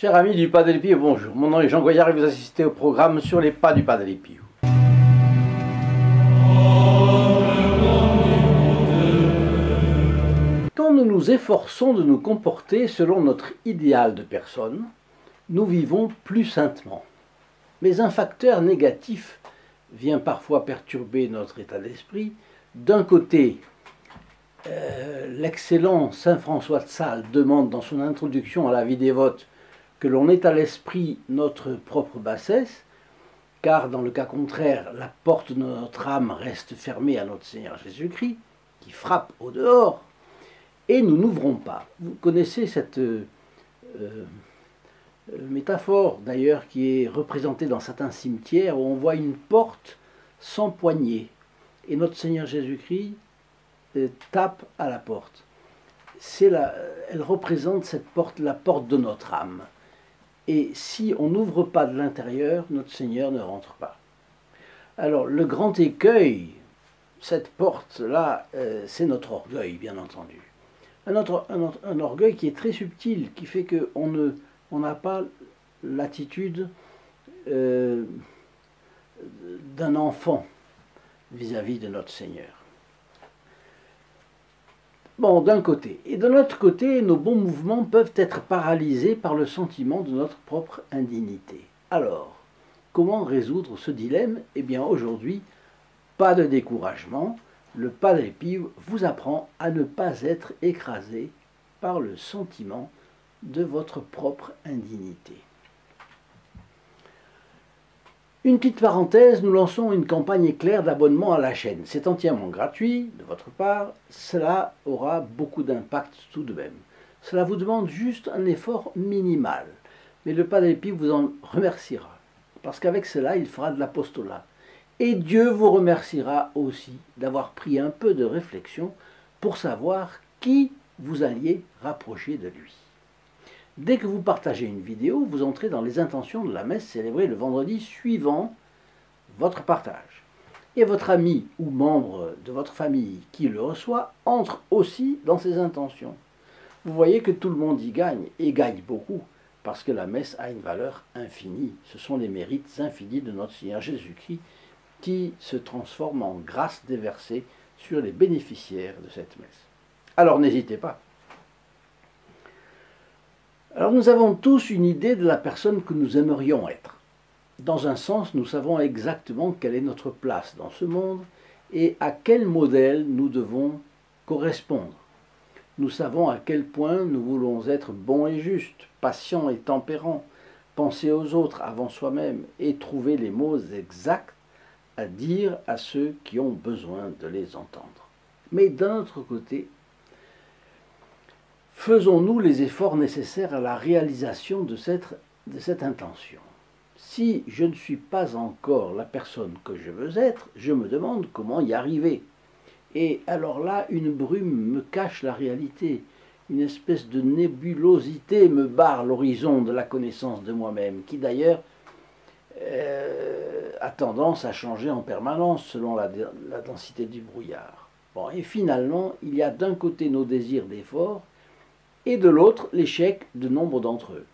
Chers amis du Pas de bonjour. Mon nom est Jean Goyard et vous assistez au programme sur les pas du Pas de. Quand nous nous efforçons de nous comporter selon notre idéal de personne, nous vivons plus saintement. Mais un facteur négatif vient parfois perturber notre état d'esprit. D'un côté, euh, l'excellent Saint François de Sales demande dans son introduction à la vie des votes que l'on ait à l'esprit notre propre bassesse, car dans le cas contraire, la porte de notre âme reste fermée à notre Seigneur Jésus-Christ, qui frappe au dehors, et nous n'ouvrons pas. Vous connaissez cette euh, euh, métaphore d'ailleurs qui est représentée dans certains cimetières où on voit une porte sans poignée, et notre Seigneur Jésus-Christ euh, tape à la porte. Elle représente cette porte, la porte de notre âme. Et si on n'ouvre pas de l'intérieur, notre Seigneur ne rentre pas. Alors le grand écueil, cette porte-là, euh, c'est notre orgueil, bien entendu. Un, orgueil qui est très subtil, qui fait qu'on n'a on pas l'attitude euh, d'un enfant vis-à-vis -vis de notre Seigneur. Bon, d'un côté. Et de l'autre côté, nos bons mouvements peuvent être paralysés par le sentiment de notre propre indignité. Alors, comment résoudre ce dilemme? Eh bien, aujourd'hui, pas de découragement. Le pas d'épi vous apprend à ne pas être écrasé par le sentiment de votre propre indignité. Une petite parenthèse, nous lançons une campagne éclair d'abonnement à la chaîne. C'est entièrement gratuit de votre part, cela aura beaucoup d'impact tout de même. Cela vous demande juste un effort minimal, mais le Pas d'épi vous en remerciera, parce qu'avec cela, il fera de l'apostolat. Et Dieu vous remerciera aussi d'avoir pris un peu de réflexion pour savoir qui vous alliez rapprocher de lui. Dès que vous partagez une vidéo, vous entrez dans les intentions de la messe célébrée le vendredi suivant votre partage. Et votre ami ou membre de votre famille qui le reçoit entre aussi dans ces intentions. Vous voyez que tout le monde y gagne, et gagne beaucoup, parce que la messe a une valeur infinie. Ce sont les mérites infinis de notre Seigneur Jésus-Christ qui se transforment en grâce déversée sur les bénéficiaires de cette messe. Alors n'hésitez pas. Alors nous avons tous une idée de la personne que nous aimerions être. Dans un sens, nous savons exactement quelle est notre place dans ce monde et à quel modèle nous devons correspondre. Nous savons à quel point nous voulons être bons et justes, patients et tempérants, penser aux autres avant soi-même et trouver les mots exacts à dire à ceux qui ont besoin de les entendre. Mais d'un autre côté, faisons-nous les efforts nécessaires à la réalisation de cette, intention Si je ne suis pas encore la personne que je veux être, je me demande comment y arriver. Et alors là, une brume me cache la réalité. Une espèce de nébulosité me barre l'horizon de la connaissance de moi-même, qui d'ailleurs euh, a tendance à changer en permanence selon la, la densité du brouillard. Bon, et finalement, il y a d'un côté nos désirs d'effort, et de l'autre l'échec de nombre d'entre eux.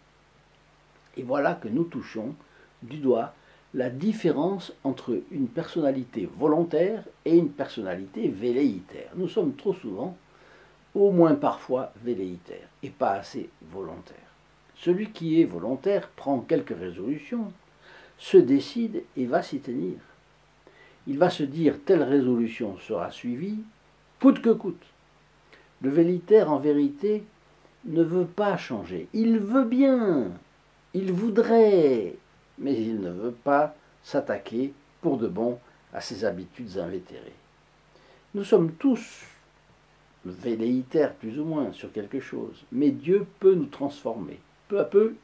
Et voilà que nous touchons du doigt la différence entre une personnalité volontaire et une personnalité velléitaire. Nous sommes trop souvent, au moins parfois, velléitaires et pas assez volontaires. Celui qui est volontaire prend quelques résolutions, se décide et va s'y tenir. Il va se dire telle résolution sera suivie, coûte que coûte. Le velléitaire, en vérité, ne veut pas changer. Il veut bien, il voudrait, mais il ne veut pas s'attaquer pour de bon à ses habitudes invétérées. Nous sommes tous velléitaires plus ou moins sur quelque chose, mais Dieu peut nous transformer. Peu à peu,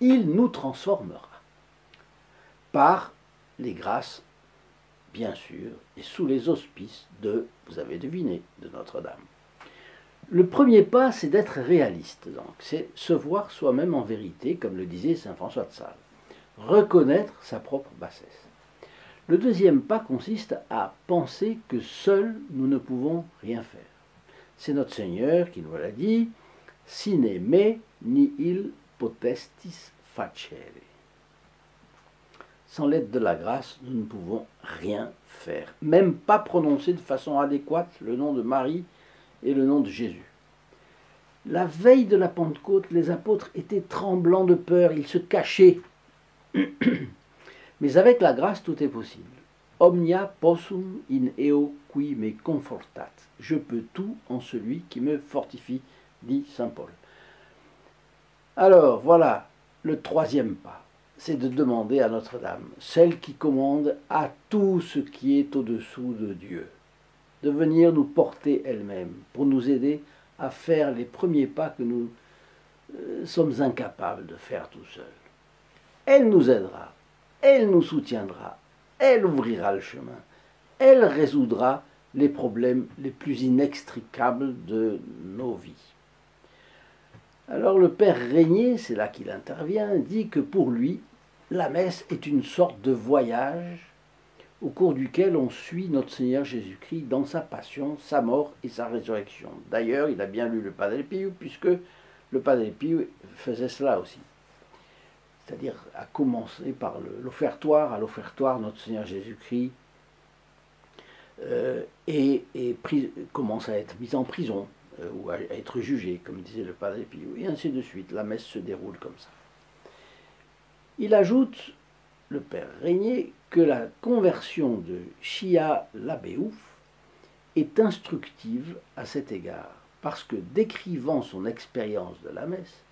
il nous transformera. Par les grâces, bien sûr, et sous les auspices de, vous avez deviné, de Notre-Dame. Le premier pas, c'est d'être réaliste, donc, c'est se voir soi-même en vérité, comme le disait saint François de Sales, reconnaître sa propre bassesse. Le deuxième pas consiste à penser que seuls nous ne pouvons rien faire. C'est notre Seigneur qui nous l'a dit, si n'est mais, ni il potestis facere. Sans l'aide de la grâce, nous ne pouvons rien faire, même pas prononcer de façon adéquate le nom de Marie et le nom de Jésus. La veille de la Pentecôte, les apôtres étaient tremblants de peur, ils se cachaient. Mais avec la grâce, tout est possible. Omnia possum in eo qui me confortat. Je peux tout en celui qui me fortifie, dit saint Paul. Alors voilà le troisième pas c'est de demander à Notre-Dame, celle qui commande à tout ce qui est au-dessous de Dieu, de venir nous porter elle-même pour nous aider à faire les premiers pas que nous euh, sommes incapables de faire tout seuls. Elle nous aidera, elle nous soutiendra, elle ouvrira le chemin, elle résoudra les problèmes les plus inextricables de nos vies. Alors le Père Régnier, c'est là qu'il intervient, dit que pour lui, la messe est une sorte de voyage au cours duquel on suit notre Seigneur Jésus-Christ dans sa passion, sa mort et sa résurrection. D'ailleurs, il a bien lu le Padre Pio, puisque le Padre Pio faisait cela aussi. C'est-à-dire à commencer par l'offertoire, à l'offertoire notre Seigneur Jésus-Christ euh, et, commence à être mis en prison euh, ou à, être jugé, comme disait le Padre Pio, et ainsi de suite. La messe se déroule comme ça. Il ajoute, le père Régnier, que la conversion de Chia Labéouf est instructive à cet égard, parce que décrivant son expérience de la messe,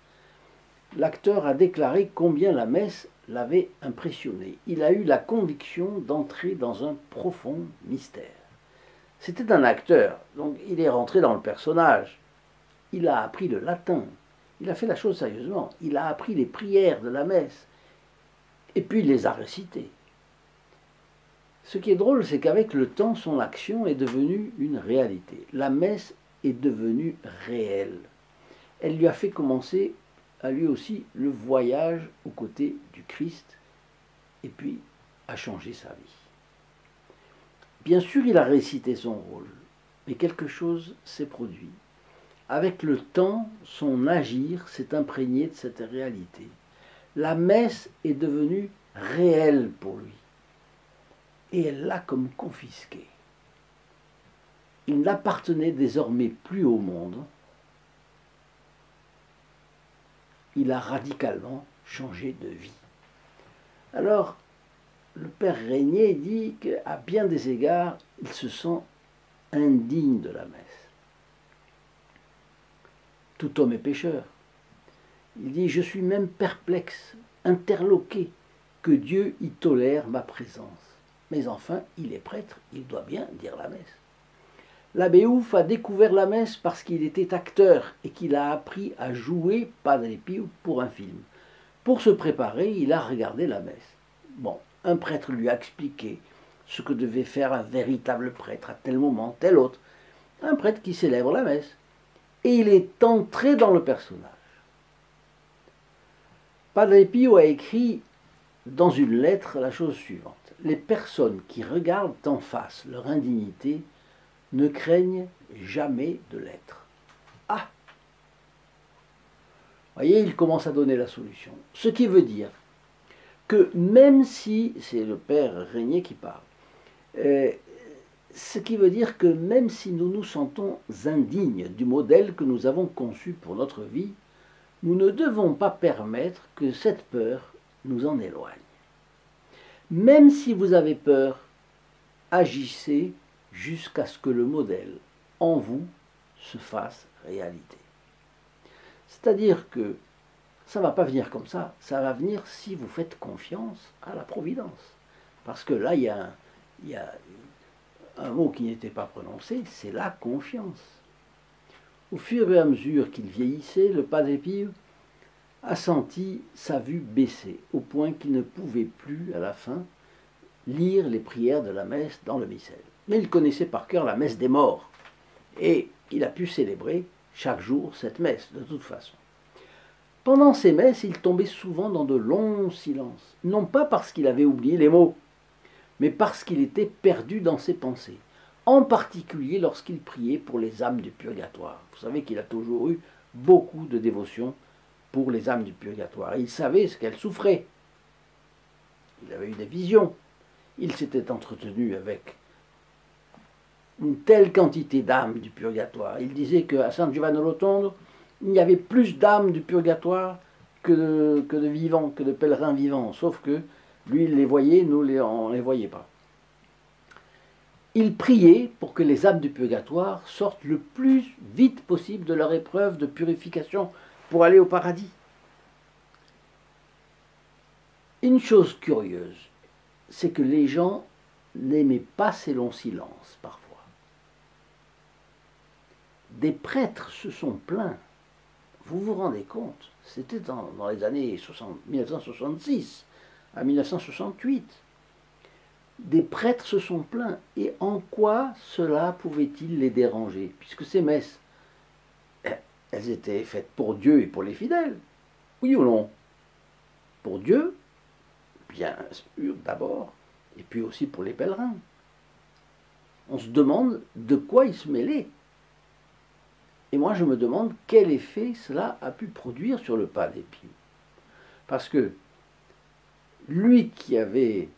l'acteur a déclaré combien la messe l'avait impressionné. Il a eu la conviction d'entrer dans un profond mystère. C'était un acteur, donc il est rentré dans le personnage. Il a appris le latin. Il a fait la chose sérieusement. Il a appris les prières de la messe et puis il les a récités. Ce qui est drôle, c'est qu'avec le temps, son action est devenue une réalité. La messe est devenue réelle. Elle lui a fait commencer à lui aussi le voyage aux côtés du Christ et puis a changé sa vie. Bien sûr, il a récité son rôle, mais quelque chose s'est produit. Avec le temps, son agir s'est imprégné de cette réalité la messe est devenue réelle pour lui. Et elle l'a comme confisquée. Il n'appartenait désormais plus au monde. Il a radicalement changé de vie. Alors, le père Régnier dit qu'à bien des égards, il se sent indigne de la messe. Tout homme est pécheur. Il dit, je suis même perplexe, interloqué, que Dieu y tolère ma présence. Mais enfin, il est prêtre, il doit bien dire la messe. L'abbé Ouf a découvert la messe parce qu'il était acteur et qu'il a appris à jouer Padre Pio pour un film. Pour se préparer, il a regardé la messe. Bon, un prêtre lui a expliqué ce que devait faire un véritable prêtre à tel moment, tel autre. Un prêtre qui célèbre la messe. Et il est entré dans le personnage. Padre Pio a écrit dans une lettre la chose suivante. Les personnes qui regardent en face leur indignité ne craignent jamais de l'être. Ah Voyez, il commence à donner la solution. Ce qui veut dire que même si, c'est le père Régnier qui parle, euh, ce qui veut dire que même si nous nous sentons indignes du modèle que nous avons conçu pour notre vie, nous ne devons pas permettre que cette peur nous en éloigne. Même si vous avez peur, agissez jusqu'à ce que le modèle en vous se fasse réalité. C'est-à-dire que ça ne va pas venir comme ça, ça va venir si vous faites confiance à la Providence. Parce que là, il y a un mot qui n'était pas prononcé, c'est la confiance. Au fur et à mesure qu'il vieillissait, le Padre Pio a senti sa vue baisser, au point qu'il ne pouvait plus, à la fin, lire les prières de la messe dans le missel. Mais il connaissait par cœur la messe des morts, et il a pu célébrer chaque jour cette messe, de toute façon. Pendant ces messes, il tombait souvent dans de longs silences, non pas parce qu'il avait oublié les mots, mais parce qu'il était perdu dans ses pensées en particulier lorsqu'il priait pour les âmes du purgatoire. Vous savez qu'il a toujours eu beaucoup de dévotion pour les âmes du purgatoire. Il savait ce qu'elles souffraient. Il avait eu des visions. Il s'était entretenu avec une telle quantité d'âmes du purgatoire. Il disait qu'à San Giovanni Rotondo, il y avait plus d'âmes du purgatoire que de, que de vivants, que de pèlerins vivants. Sauf que lui, il les voyait, nous, on ne les voyait pas. Il priait pour que les âmes du purgatoire sortent le plus vite possible de leur épreuve de purification pour aller au paradis. Une chose curieuse, c'est que les gens n'aimaient pas ces longs silences parfois. Des prêtres se sont plaints. Vous vous rendez compte C'était dans, les années 1966 à 1968. Des prêtres se sont plaints. Et en quoi cela pouvait-il les déranger? Puisque ces messes, elles étaient faites pour Dieu et pour les fidèles. Oui ou non? Pour Dieu, bien sûr d'abord, et puis aussi pour les pèlerins. On se demande de quoi ils se mêlaient. Et moi, je me demande quel effet cela a pu produire sur le pas des pieds. Parce que lui qui avait,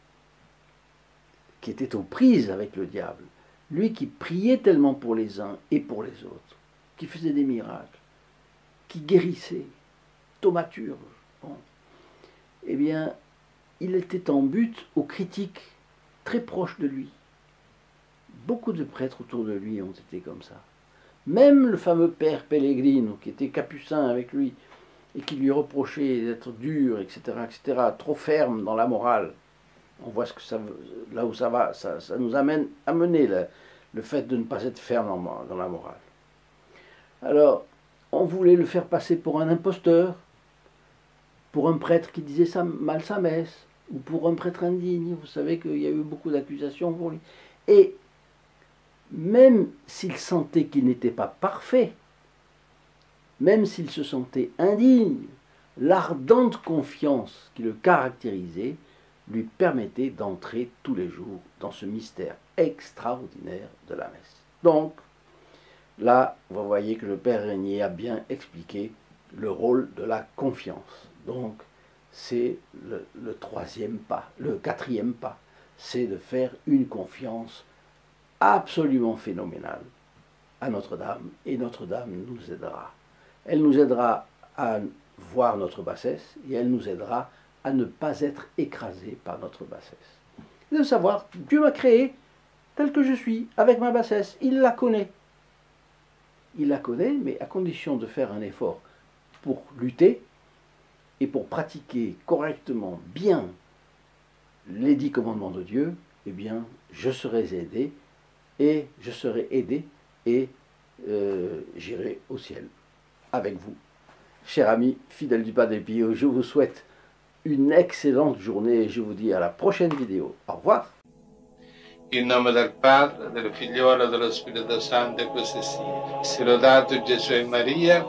qui était aux prises avec le diable, lui qui priait tellement pour les uns et pour les autres, qui faisait des miracles, qui guérissait, thaumaturge, eh bien, il était en but aux critiques très proches de lui. Beaucoup de prêtres autour de lui ont été comme ça. Même le fameux père Pellegrino, qui était capucin avec lui, et qui lui reprochait d'être dur, etc., etc., trop ferme dans la morale. On voit ce que ça, là où ça va, ça, nous amène à mener le, le, fait de ne pas être ferme dans la morale. Alors, on voulait le faire passer pour un imposteur, pour un prêtre qui disait mal sa messe, ou pour un prêtre indigne. Vous savez qu'il y a eu beaucoup d'accusations pour lui. Et même s'il sentait qu'il n'était pas parfait, même s'il se sentait indigne, l'ardente confiance qui le caractérisait lui permettait d'entrer tous les jours dans ce mystère extraordinaire de la messe. Donc, là, vous voyez que le Père Régnier a bien expliqué le rôle de la confiance. Donc, c'est le, troisième pas, le quatrième pas, c'est de faire une confiance absolument phénoménale à Notre-Dame, et Notre-Dame nous aidera. Elle nous aidera à voir notre bassesse, et elle nous aidera à ne pas être écrasé par notre bassesse. de savoir, Dieu m'a créé tel que je suis, avec ma bassesse, il la connaît. Il la connaît, mais à condition de faire un effort pour lutter et pour pratiquer correctement, bien, les dix commandements de Dieu, eh bien, je serai aidé et je serai aidé et euh, j'irai au ciel avec vous. Chers amis, fidèles du Padre Pio, je vous souhaite une excellente journée et je vous dis à la prochaine vidéo. Au revoir. In nome del Padre, del Figliolo e dello Spirito Santo, così sia. Si lodato Gesù e Maria,